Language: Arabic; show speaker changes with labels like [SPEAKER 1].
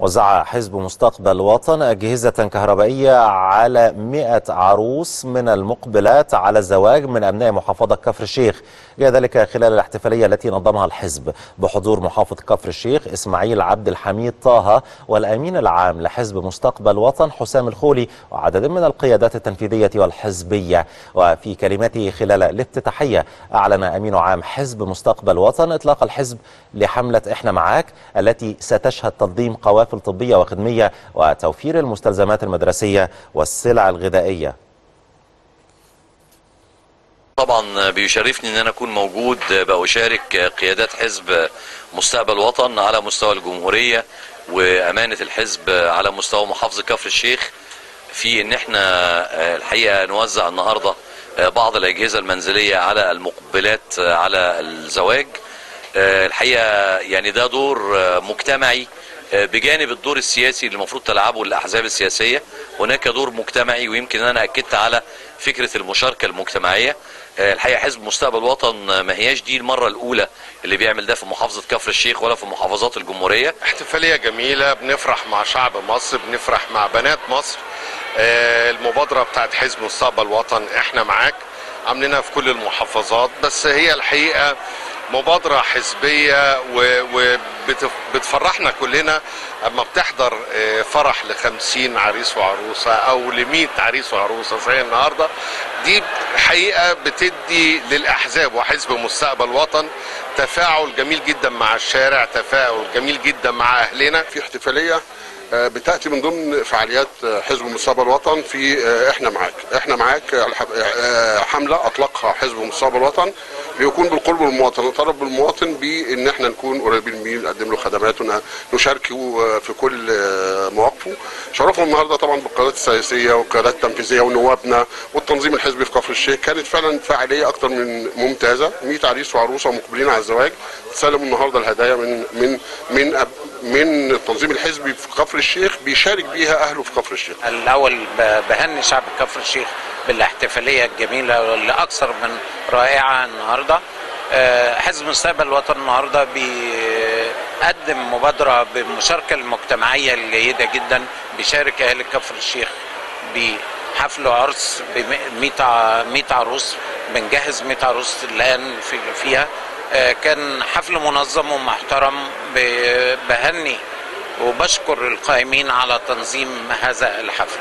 [SPEAKER 1] وزع حزب مستقبل وطن أجهزة كهربائية على 100 عروس من المقبلات على الزواج من أبناء محافظة كفر الشيخ. جاء ذلك خلال الاحتفالية التي نظمها الحزب. بحضور محافظ كفر الشيخ إسماعيل عبد الحميد طه والأمين العام لحزب مستقبل وطن حسام الخولي وعدد من القيادات التنفيذية والحزبية. وفي كلمته خلال الافتتاحية أعلن أمين عام حزب مستقبل وطن إطلاق الحزب لحملة إحنا معاك التي ستشهد تنظيم قوافل طبية وخدمية وتوفير المستلزمات المدرسية والسلع الغذائية.
[SPEAKER 2] طبعا بيشرفني إن أنا أكون موجود بأشارك قيادات حزب مستقبل وطن على مستوى الجمهورية وأمانة الحزب على مستوى محافظة كفر الشيخ في إن إحنا الحقيقة نوزع النهاردة بعض الأجهزة المنزلية على المقبلات على الزواج. الحقيقة يعني ده دور مجتمعي بجانب الدور السياسي اللي المفروض تلعبه الأحزاب السياسية هناك دور مجتمعي ويمكن أنا أكدت على فكرة المشاركة المجتمعية. الحقيقة حزب مستقبل وطن ما هياش دي المرة الأولى اللي بيعمل ده في محافظة كفر الشيخ ولا في محافظات الجمهورية.
[SPEAKER 3] احتفالية جميلة بنفرح مع شعب مصر بنفرح مع بنات مصر. المبادرة بتاعت حزب مستقبل وطن إحنا معاك عاملينها في كل المحافظات. بس هي الحقيقة مبادرة حزبية وبتفرحنا كلنا أما بتحضر فرح لخمسين عريس وعروسة أو لمية عريس وعروسة زي النهاردة. دي حقيقة بتدي للأحزاب وحزب مستقبل وطن تفاعل جميل جدا مع الشارع تفاعل جميل جدا مع أهلنا.
[SPEAKER 4] في احتفالية بتأتي من ضمن فعاليات حزب مستقبل وطن في إحنا معاك. إحنا معاك حملة أطلقها حزب مستقبل وطن. بيكون بالقرب من المواطن نطالب بالمواطن بإن إحنا نكون قريبين منه نقدم له خدمات نشاركه في كل مواقفه. شرفنا النهارده طبعا بالقيادات السياسية والقيادات التنفيذية ونوابنا والتنظيم الحزبي في كفر الشيخ. كانت فعلا فعاليه أكثر من ممتازة. 100 عريس وعروسة مقبلين على الزواج. تسلموا النهارده الهدايا من من من أب من التنظيم الحزبي في كفر الشيخ. بيشارك بيها أهله في كفر الشيخ.
[SPEAKER 5] الأول بهني شعب كفر الشيخ. بالاحتفالية الجميلة اللي أكثر من رائعة النهارده. حزب مستقبل الوطن النهارده بيقدم مبادرة بالمشاركه المجتمعية الجيدة جدا بيشارك أهل كفر الشيخ بحفل عرس ب 100 عروس بنجهز 100 عروس الآن فيها كان حفل منظم ومحترم بهني وبشكر القائمين على تنظيم هذا الحفل